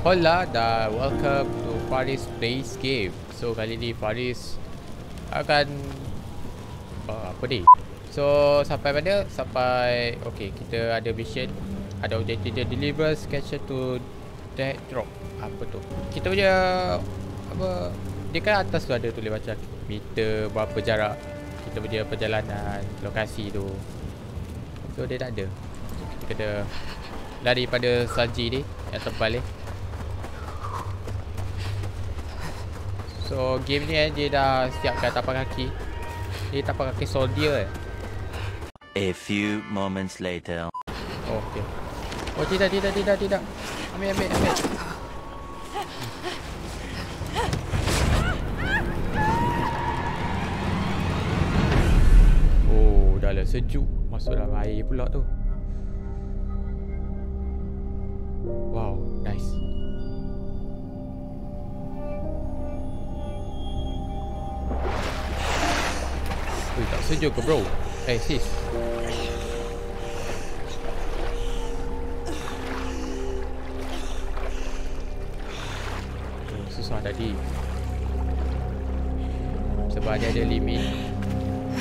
Hola dan welcome to Faris Plays Game So kali ni Faris akan uh, Apa ni? So sampai mana? Sampai Okay kita ada mission Ada objektif dia Deliver sketcher to Dead drop Apa tu? Kita punya Apa Dia kan atas tu ada tulis macam Meter berapa jarak Kita punya perjalanan Lokasi tu So dia tak ada Kita kena Lari pada salji ni Yang tebal ni So game ni eh dia dah siapkan tapak kaki. Dia tapak kaki soldier eh. A few moments later. Oh, okay. Oh tidak tidak tidak tidak. Ambil ambil ambil. Oh, dah lah sejuk. Masuk dalam air pula tu. Sejuk ke bro? Eh, sis. Oh, susah tadi. Sebab dia ada limit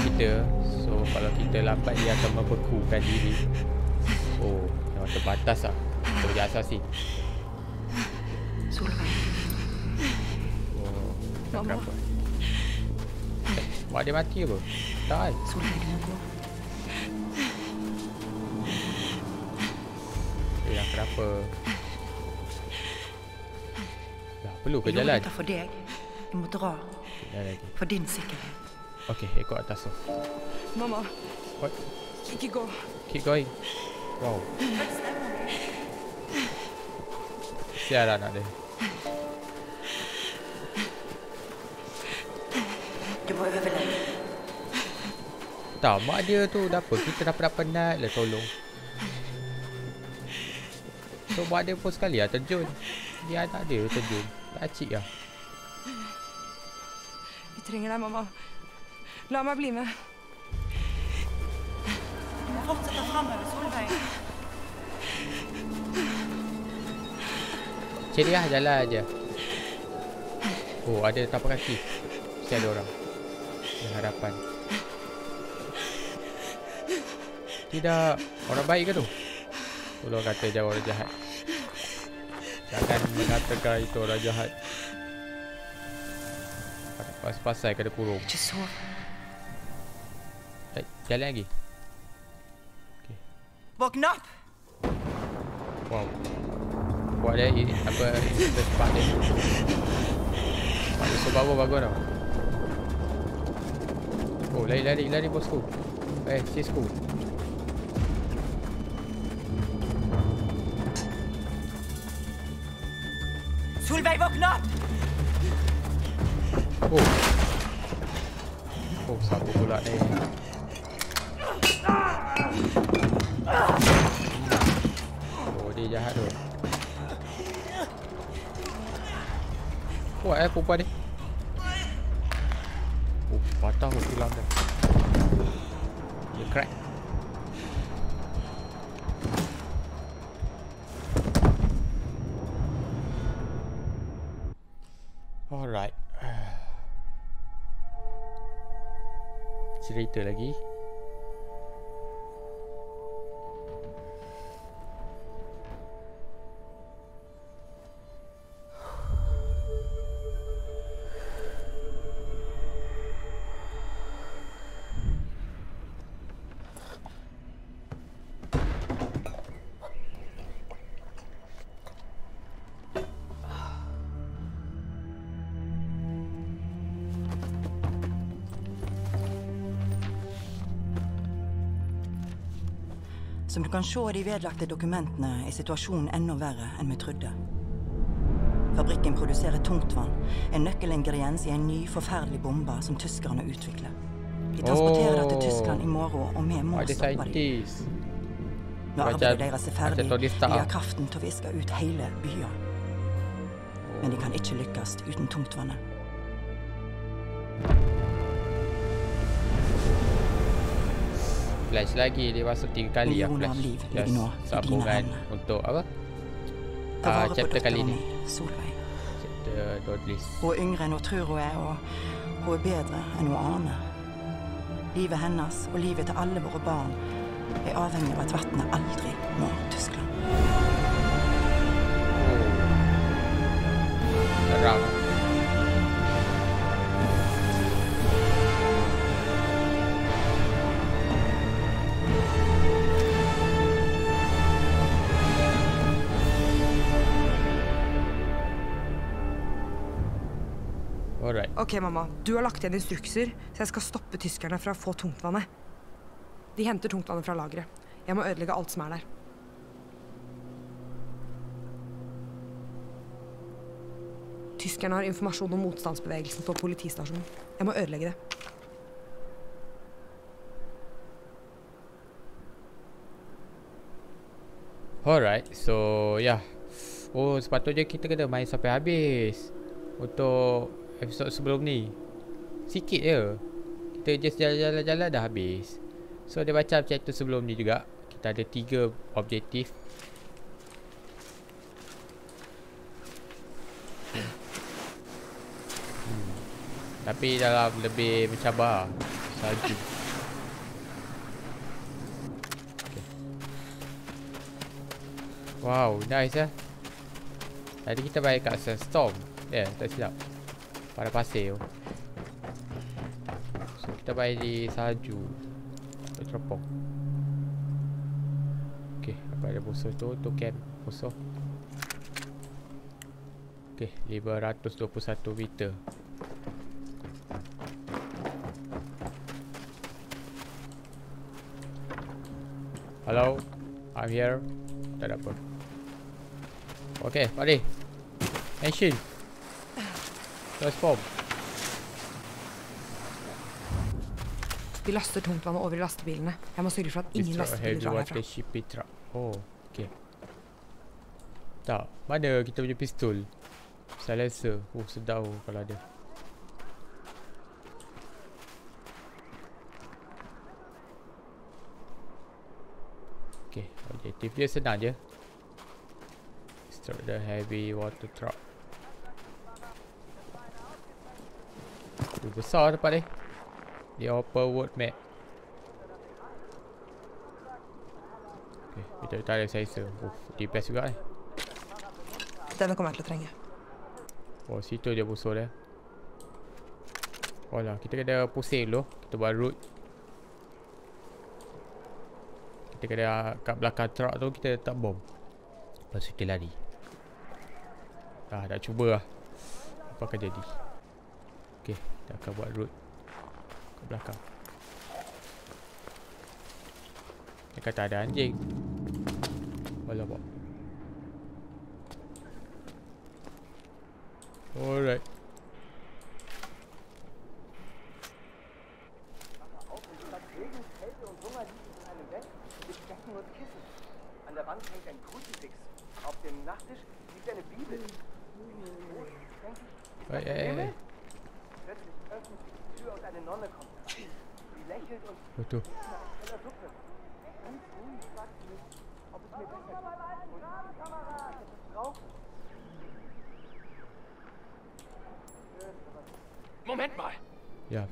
kita. So, kalau kita lambat, dia akan membekukan diri. Oh, memang terbatas lah. Kerja asasi. Solveig, Oh, tak kenapa. Eh, mak dia mati apa? Må gå. Eh, dah kenapa? Dah, perlu ke jalan? for deg. Jeg må dra. Dah lagi. For din sikkerhet. Okay, ikut atas tu. Mamma, What? ikke gå. Keep going. Wow. Sial lah anak dia. Du må overleve. Tak, mak dia tu dah apa? Kita dah pernah penat lah tolong. So, mak dia pun sekali lah terjun. Dia anak dia terjun. Tak acik lah. Vi trenger deg, mamma. La meg bli med. Du må fortsette framover, Solveig. Cari lah jalan aja. Oh, ada tapak kaki. Mesti ada orang. Yang harapan. Tidak. Orang baik ke tu? Tolong kata jauh orang jahat. Jangan mengatakan itu orang jahat. Pas-pasal kena kurung. Eh, jalan lagi. Våkn opp! Wow. Buat dia apa sepak dia. So bagus bagus tau. Oh, lari lari lari bosku. Eh, sisku. Oh. Oh, siapa pula ni? Oh, dia jahat tu. Kuat eh perempuan ni. Oh, patah oh, tulang dia. Dia crack. Cerita lagi. Du kan se i de vedlagte dokumentene, er situasjonen enda verre enn vi trodde. Fabrikken produserer tungtvann, en nøkkelingrediens i en ny, forferdelig bombe som tyskerne utvikler. De transporterer det til Tyskland i morgen, og vi må stoppe dem. Når arbeidet deres er ferdig, vil de ha kraften til å viske ut hele byen. Men de kan ikke lykkes uten tungtvannet. Flash lagi dia masuk tiga kali Millioner flash. Just nå sambungan untuk apa? På chapter kali ni. Chapter Dodlis. Hun er yngre enn hun tror hun er, og hun er bedre enn hun aner. Livet hennes og livet til alle våre barn er avhengig av at vannet aldri når Tyskland. Terang. Alright. Ok, mamma. Du har lagt igjen instrukser, så jeg skal stoppe tyskerne fra å få tungtvannet. De henter tungtvannet fra lageret. Jeg må ødelegge alt som er der. Tyskerne har informasjon om motstandsbevegelsen på politistasjonen. Jeg må ødelegge det. Alright, so yeah. Oh, sepatutnya kita kena main sampai habis untuk episod sebelum ni. Sikit je. Kita just jalan-jalan-jalan dah habis. So dia macam chapter sebelum ni juga. Kita ada tiga objektif. Hmm. Tapi dalam lebih mencabar salju. Wow, nice ya. Tadi kita bayar kat Sandstorm. Ya, yeah, tak silap. Pada pasir tu. So, kita bayar di salju. Untuk teropong. Okay, apa ada musuh tu? Tu camp musuh. Okay, 521 meter. Hello, I'm here. Tak ada apa. Okay, balik. Action. Transform. De laster tungtvannet over i lastebilene. Jeg må sørge for at ingen lastebiler drar herfra. Oh, okay. Tak, mana kita punya pistol? Silencer. Oh, sedap oh, kalau ada. Okay, objektif dia senang je. Destroy the heavy water truck. Tu besar tempat ni. Dia open world map. Okay, kita tak ada sensor. Oh, DPS juga eh. Denne kommer jeg til å trenge. Oh, situ dia musuh dia. Oh lah, kita kena pusing dulu. Kita buat route. Kita kena kat belakang truck tu kita letak bom. Lepas tu kita lari. Ah, dah cuba lah. Apa akan jadi. Kita akan buat route. Kat belakang. Dia kata ada anjing. Alamak. Alright.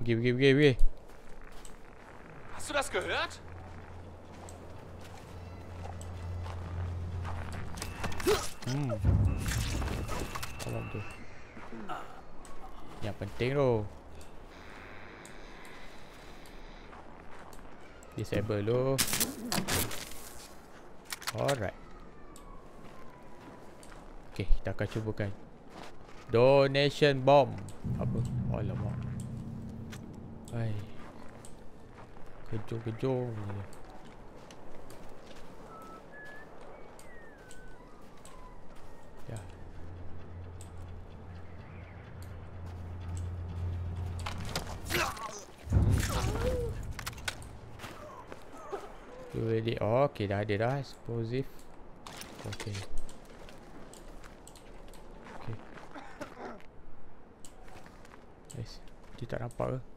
Pergi, pergi, pergi, pergi. Hast du das gehört? Hmm. Tolong tu. Yang penting tu. Disable tu. Alright. Okay, kita akan cubakan. Donation bomb. Apa? Alamak. Hai. Kejung-kejung je. Ya. Ready. Oh, okay, dah ada dah explosive. Okay. Okay. Guys, dia tak nampak ke?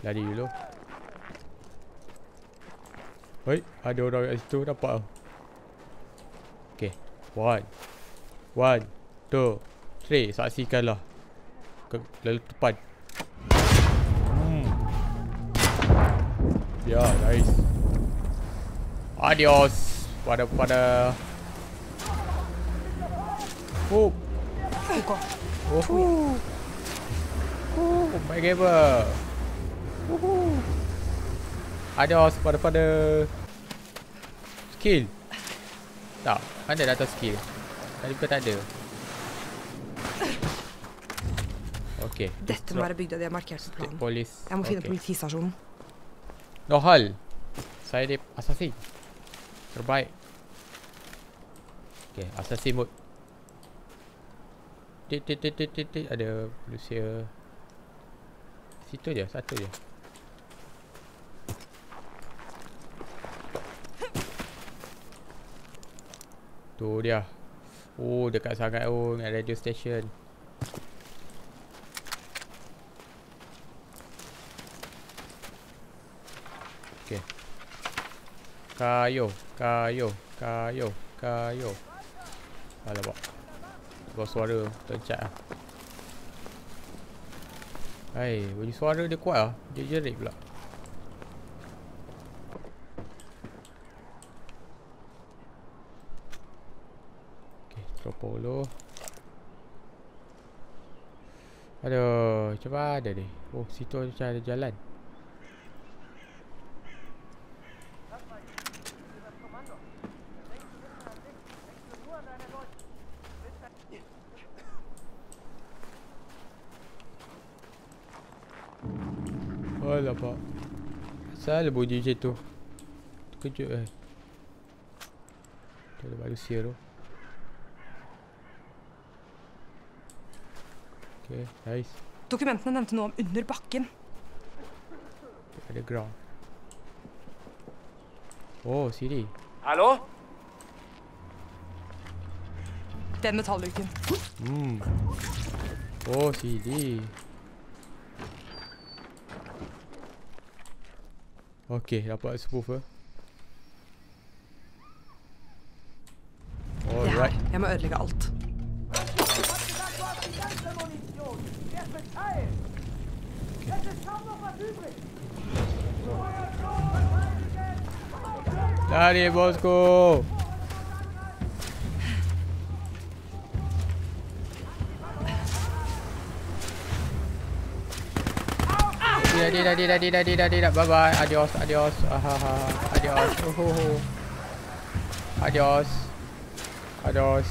Lari dulu. Hoi Ada orang kat situ Nampak tau. Okay One. One Two Three. Saksikanlah Ke Lalu depan. Hmm. Ya yeah, nice. Adios. Pada pada. Oh. OK. Oh. Oh, my gamer. Woohoo. Adios pada pada skill. Tak, mana data skill? Tadi bukan tak ada. Okay. Dette må være bygda de har markert på planen. Police. Jeg må finne okay. politistasjonen. Nohal. Saya di assassin. Terbaik. Okay, assassin mode. Tit tit tit tit tit tit ada manusia. Situ je, satu je. Tu dia. Oh, dekat sangat oh dengan radio station. Okay. Kayu, kayu, kayu, kayu. Alamak. Bawa suara tercat lah. Hai, bunyi suara dia kuat lah. Dia jerit pula. Okay, teropong dulu. Aduh, macam mana ni? Oh, situ macam ada jalan. Alah pak Asal bunyi macam tu Terkejut eh Tu ada manusia tu Okay, heis. Dokumentene nevnte noe om under bakken. Jeg er. Å, oh, Siri. Hallo? Den metallduken. Mm. Å, oh, Siri. Ok, jeg er på SFO-før. Jeg må ødelegge alt. Lari bosku Tidak, tidak, tidak, tidak, tidak, tidak. Bye bye. Adios, adios. Ahaha. Adios. Uhuhu. Adios. Adios.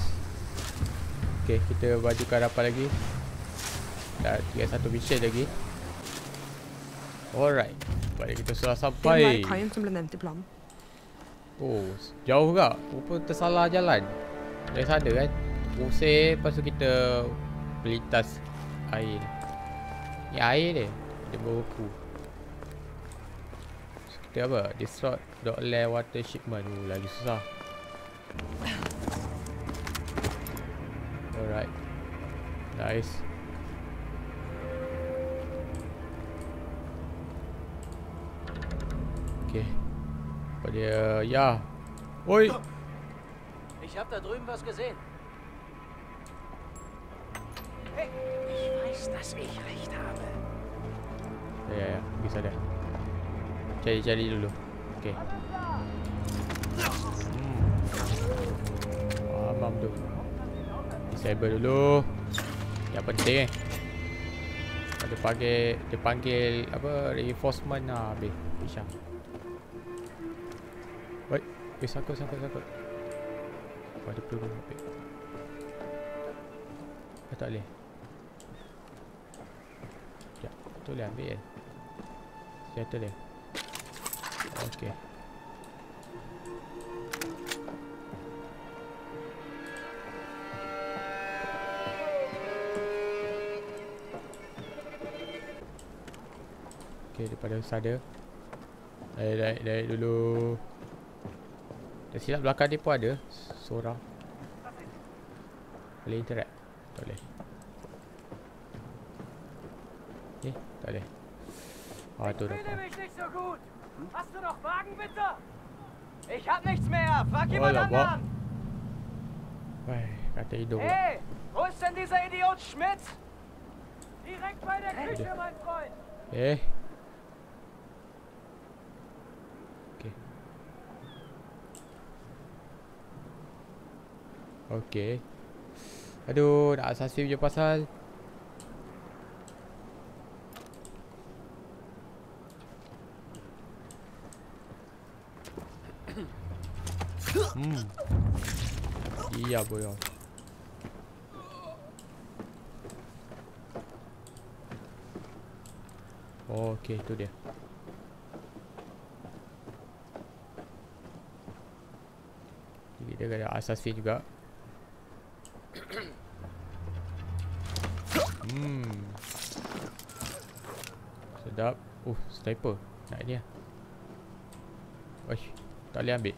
Okay, kita bajukan apa lagi? Dah tinggal satu mission lagi. Alright. Baik, kita sudah sampai. Oh, jauh juga. Rupa tersalah jalan. Dari sana kan. Pusing, lepas tu kita melintas air ni. Air ni. Dia berbeku. So, kita apa? Disrupt dot land water shipment. Oh, lagi susah. Alright. Nice. Apa dia? Ya. Oi. Ich habe da drüben was gesehen. Hey, ich weiß, dass ich recht habe. Ya, ya, ya. Pergi sana. Cari, cari dulu. Okay. Hmm. Mamam tu. Disable dulu. Yang penting eh. Dia panggil, dia panggil apa reinforcement lah habis. Pisang. Baik. Eh, sangkut, sangkut, sangkut. Oh, ada peluru ambil. Eh, tak boleh. Sekejap. Tu boleh ambil kan? Senjata dia. Okey. Okey, daripada sana. Naik, naik, naik dulu. Tak silap belakang dia pun ada. Seorang. Boleh interact? Tak boleh. Eh, tak boleh. Ah, tu dah. mich nicht so gut. Hast du noch Wagen, bitte? Ich hab nichts mehr. Frag Oh, jemand lah, anderen. Wah, kata hidung. Hey, wo ist denn dieser Idiot Schmidt? Direkt bei der Küche, mein Freund. Eh. Okay. Aduh, nak asasi je pasal. Hmm. Iya, boyo. Okey, tu dia. Jadi dia ada assassin juga. Hmm. Sedap. Uh, sniper. Nak ni lah. Oish, tak boleh ambil.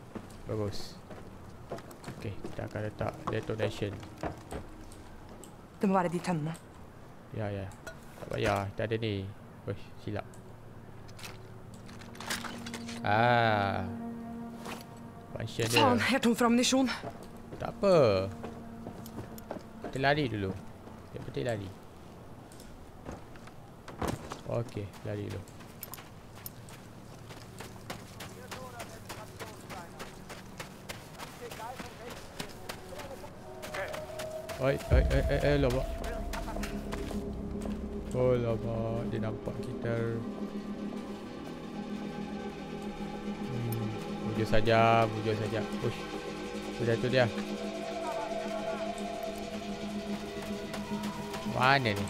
Bagus. Okay, kita akan letak detonation. Det må være de tønnene. Ya, ya. Tak payah. Kita ada ni. Uish, silap. Ah. Function dia. Er tom for ammunisjon. Tak apa. Kita lari dulu. Yang penting lari. Okey, lari dulu. Oi, oi, oi, oi, oi, lama. Oh, lama. Dia nampak kita. Hmm, bujur saja, bujur saja. Push. Sudah tu dia. Mana ni?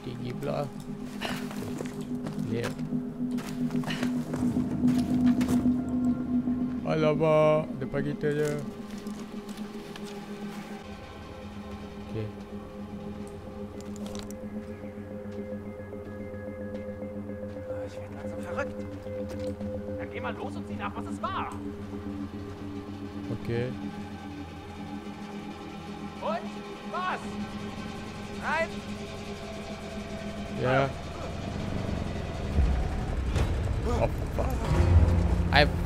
Tinggi pula. Lihat. Alamak, depan kita je.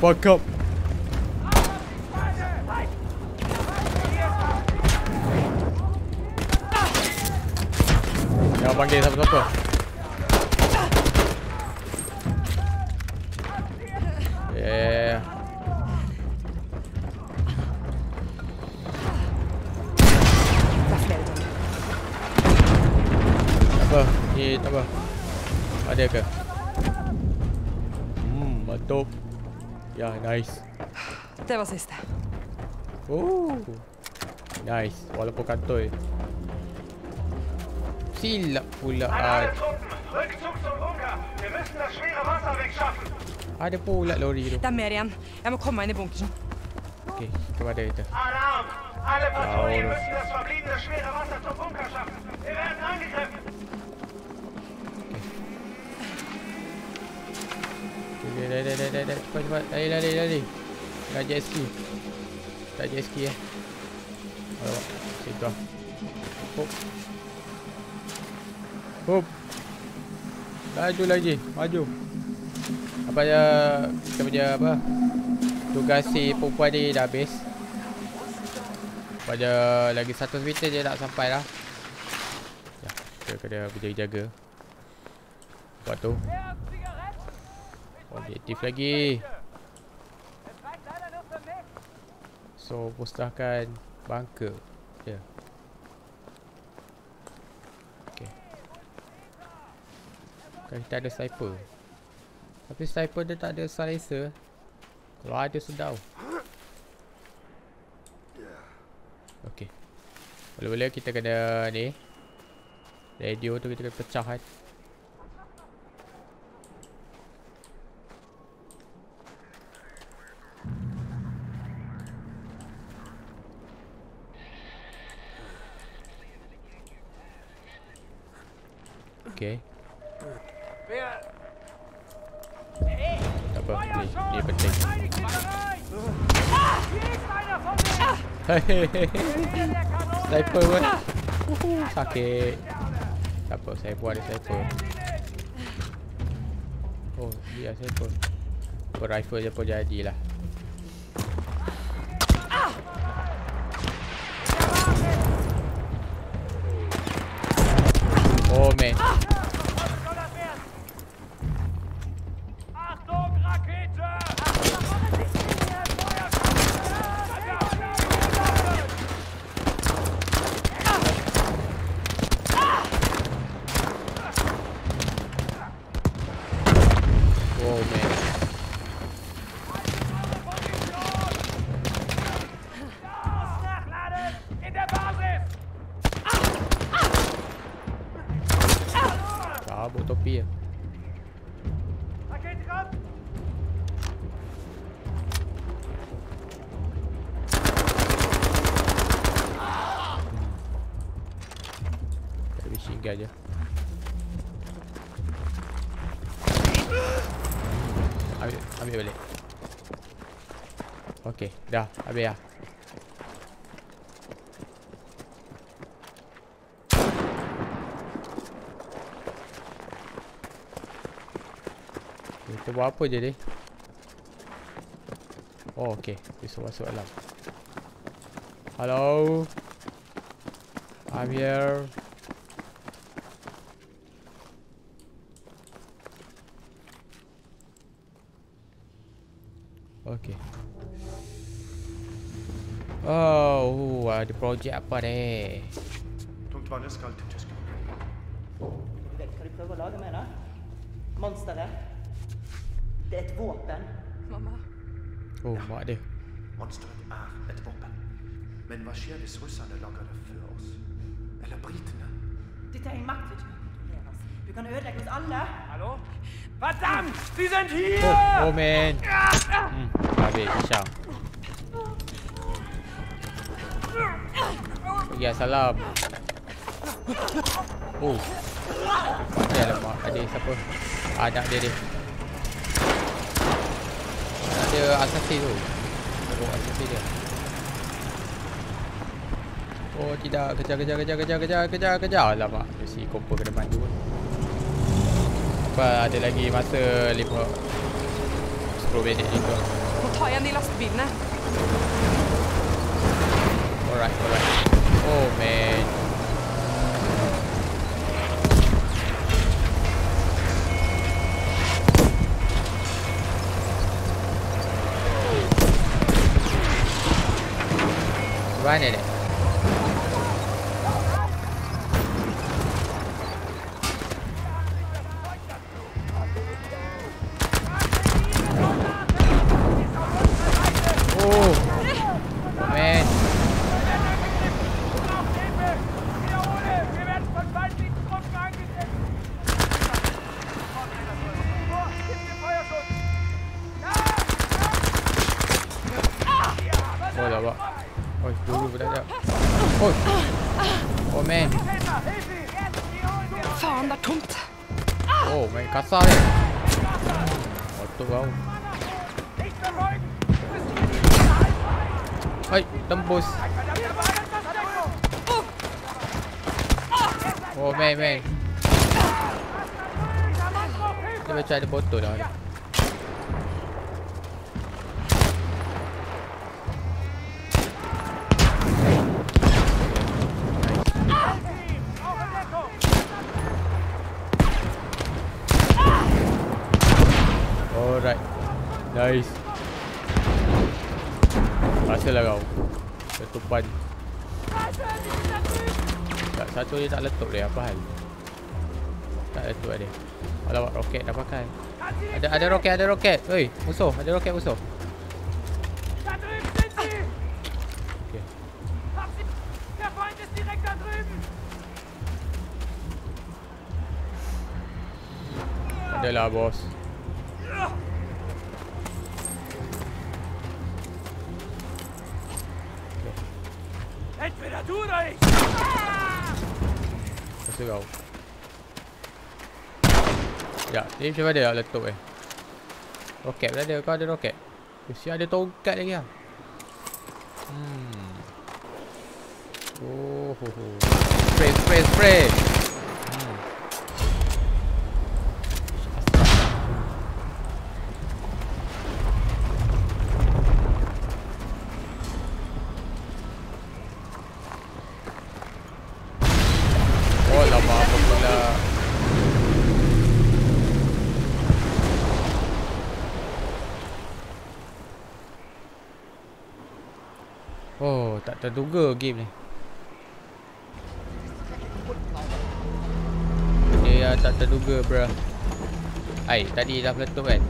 Fuck up. Jangan panggil siapa-siapa. Ada ke? Hmm, mantap. Ya, nice. Det var siste. Oh. Nice. Walaupun kantoi. Silap pula. Alle Ad- Truppen, Rückzug zum Bunker. Wir müssen das schwere Wasser wegschaffen. Ada pula lori tu. Det er mer igjen. Jeg må komme meg inn i bunkersen. Okey, kepada kita. Alarm! Alle Patrouillen Jawohl. müssen das verbliebene schwere Wasser zum Bunker dah, dah, dah, dah, dah. Cepat, cepat. Lari, lari, lari. Dah jet ski. Tak jet ski eh. Alamak, situ lah. Hop. Hop. Laju lagi, maju. Apa ya, kita punya apa? Tugas si perempuan ni dah habis. Pada lagi satu meter je nak sampai lah. Ya, kita kena berjaga-jaga. Lepas tu, Objektif lagi. So musnahkan bunker. Ya. Yeah. Okay. Kan kita ada sniper. Tapi sniper dia tak ada silencer. Kalau ada sedau. Okay. Boleh-boleh kita kena ni. Radio tu kita kena pecah kan. Okay. Sniper ni. Ni penting. Hehehe. Sniper pun. Sakit. Tak apa, saya buat ada sniper. Oh, dia sniper. Kau rifle je pun jadilah. Dah, habis dah. Kita buat apa je ni? Oh, okey. Besok masuk dalam. Hello. I'm here. Okey. Oh, ada projek apa ni? Tungtvannet skal til Tyskland. Du vet hva de prøver å lage med det? Monsteret. Det er et våpen. Mamma. Oh, hva er det? Monsteret er et våpen. Men hva skjer hvis russerne lager det før oss? Eller britene? Dette er en makt vi ikke kan kontrollere. Du kan ødelegge oss alle. Hallo? Verdammt! De sind hier! Oh, oh man. Hmm, habis pisang. Pergi salam. Oh. Mana alamak ada siapa? Anak dia dia. Dia assassin tu. Oh, assassin dia. Oh tidak, kejar kejar kejar kejar kejar kejar kejar. Alamak, mesti kompo kena bantu pun. Apa ada lagi masa 5 10 minit ni tu. Må ta igjen de lastebilene. Alright, alright. Oh man. Mana dia? Oh, dah buat. Oh, dulu budak dia. Oh. Oh, man. Helfer, hilf ihm! Jetzt! Die holen wir! Faen, det er tomt. Oh, main kasar ni. Otok kau. Nicht verfolgen! Hai, tembus. Verdammte Wagenverstärkung! Oh, man, man. Dieser Mann braucht Hilfe! Dia macam ada botol dah. Nice. Rasalah kau. Ketupan. Tak satu dia tak letup dia apa hal? Tak letup dia. Alamak roket dah pakai. Ada ada roket ada roket. Oi, musuh, ada roket musuh. Hab sie! Du oder ich! Masa kau. Ya, ni macam mana nak letup eh? Roket pun ada. Kau ada roket? Mesti ada tongkat lagi lah. Hmm. Oh, ho, ho. Spray, spray, spray. Hmm. Oh, lama apa pula. Oh, tak terduga game ni. Dia tak terduga, bro. Ai, tadi dah meletup kan?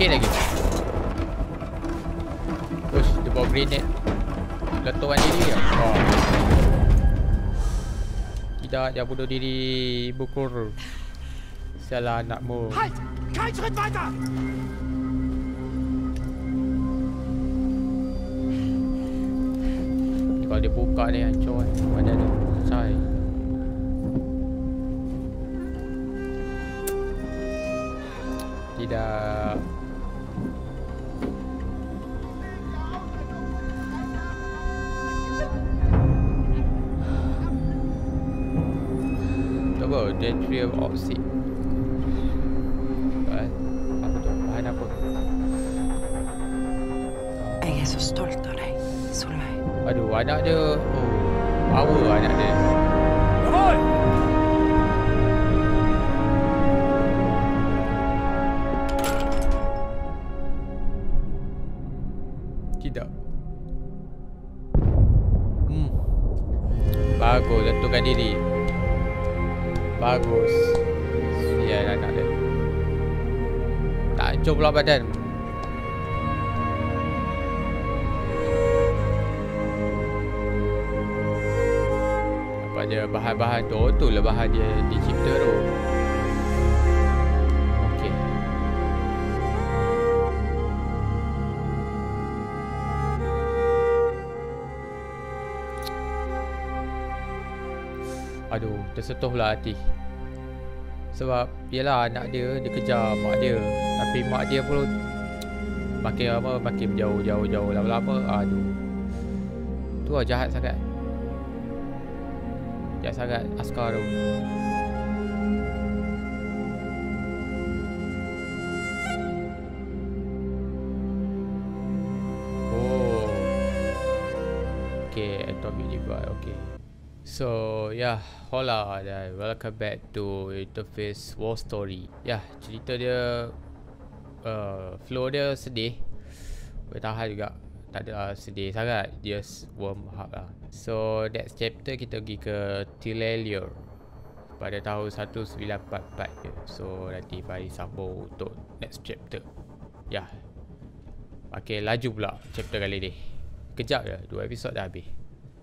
Sikit lagi. Push, dia bawa grenade. Letupan diri? Oh. Tidak, dia bunuh diri. Bukur. Salah anakmu. Halt! Kein Schritt weiter! Kalau dia buka ni hancur kan. Badan dia. Say. Tidak. Detrium oxide. Eh? Apa tu? Bahan apa? Er så stolt av deg, Solveig. Aduh, anak dia. Oh, power anak dia. Bagus. Sial anak dia. Tak hancur pula badan. Dia bahan-bahan tu? Oh, tu lah bahan dia dicipta tu. Aduh, tersentuh pula hati. Sebab Yelah anak dia Dia kejar mak dia. Tapi mak dia pun Makin lama Makin jauh jauh jauh. Lama-lama Aduh. Tu lah jahat sangat. Jahat sangat Askar tu. Oh. Okay Atomic device Okay So yeah, hola dan welcome back to Interface War Story. Yeah, cerita dia uh, flow dia sedih. Boleh tahan juga. Tak ada uh, sedih sangat. Just warm up lah. So next chapter kita pergi ke Tilelior pada tahun 1944 je. So nanti Fahri sambung untuk next chapter. Yeah. Okay, laju pula chapter kali ni. Kejap je, dua episod dah habis.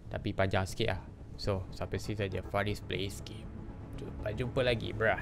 Tapi panjang sikit lah. So, sampai sini saja Faris Plays Game. Jumpa, jumpa lagi, brah.